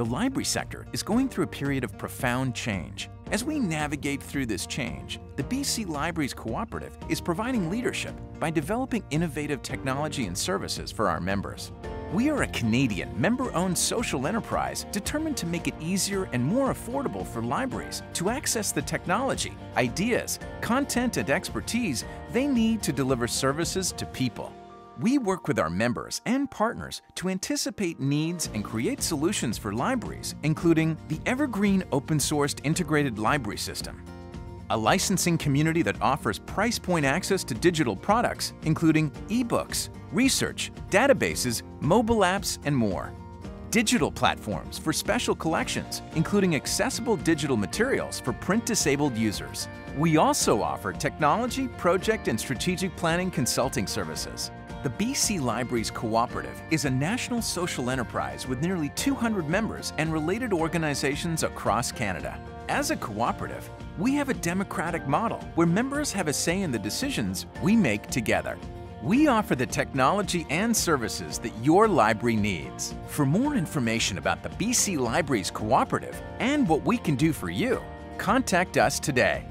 The library sector is going through a period of profound change. As we navigate through this change, the BC Libraries Cooperative is providing leadership by developing innovative technology and services for our members. We are a Canadian, member-owned social enterprise determined to make it easier and more affordable for libraries to access the technology, ideas, content, and expertise they need to deliver services to people. We work with our members and partners to anticipate needs and create solutions for libraries, including the Evergreen open-sourced integrated library system, a licensing community that offers price point access to digital products, including ebooks, research, databases, mobile apps, and more. Digital platforms for special collections, including accessible digital materials for print-disabled users. We also offer technology, project, and strategic planning consulting services. The BC Libraries Cooperative is a national social enterprise with nearly 200 members and related organizations across Canada. As a cooperative, we have a democratic model where members have a say in the decisions we make together. We offer the technology and services that your library needs. For more information about the BC Libraries Cooperative and what we can do for you, contact us today.